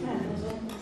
那两分。